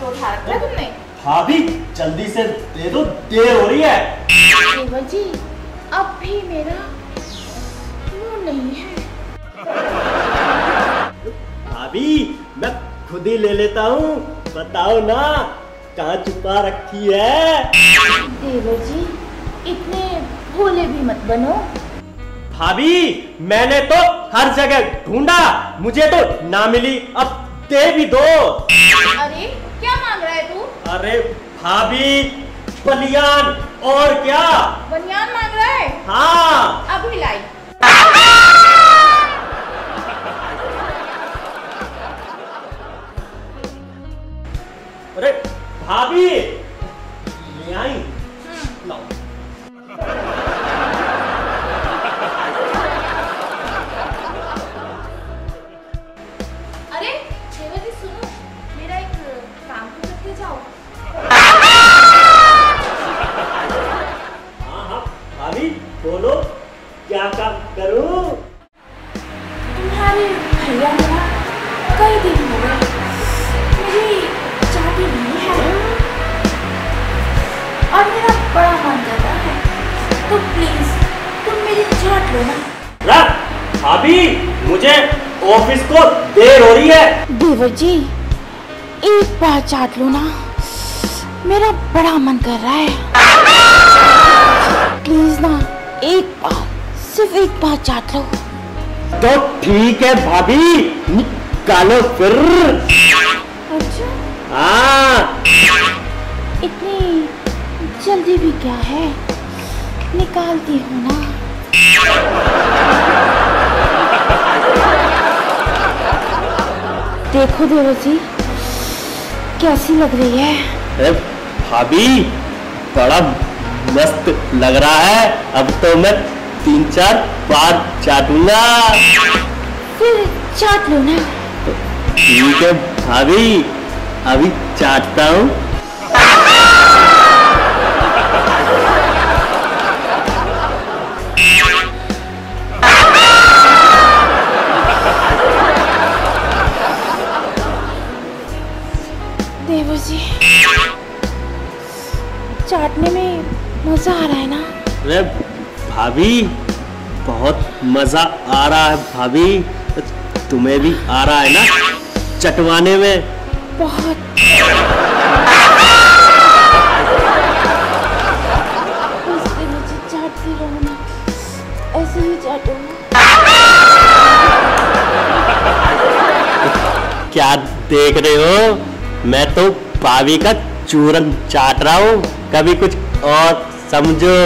पे उठा रखा। है तुमने भाभी जल्दी से दे दो देर हो रही है। देवर जी अब भी मेरा मुँह नहीं है। भाभी मैं खुद ही ले लेता हूँ। बताओ ना कहाँ छुपा रखी है? देवर जी इतने भोले भी मत बनो। भाभी मैंने तो हर जगह ढूंढा। मुझे तो ना मिली अब दे भी दो। अरे तू अरे भाभी बलियान और क्या? बनियान मांग रहा है? हाँ। अभी लाई। अरे भाभी ले आई। तो प्लीज़ तुम मेरी चाट लो ना। रख भाभी मुझे ऑफ़िस को देर हो रही है। देवर जी एक बार चाट लो ना। मेरा बड़ा मन कर रहा है। प्लीज़ ना एक बार सिर्फ़ एक बार चाट लो। तो ठीक है भाभी निकालो फिर। निकालती हूँ ना। देखो देवर जी कैसी लग रही है? अरे भाभी बड़ा मस्त लग रहा है। अब तो मैं तीन चार बार चाटूँगा। फिर चाट लो ना। ठीक है भाभी अभी चाटता हूँ। चाटने में मज़ा आ रहा है ना? अरे भाभी बहुत मज़ा आ रहा है भाभी। तुम्हें भी आ रहा है ना? चटवाने में। बहुत। चाटती ऐसे ही चाटो क्या देख रहे हो? मैं तो भाभी का चूरन चाट रहा हूँ। कभी कुछ और समझो।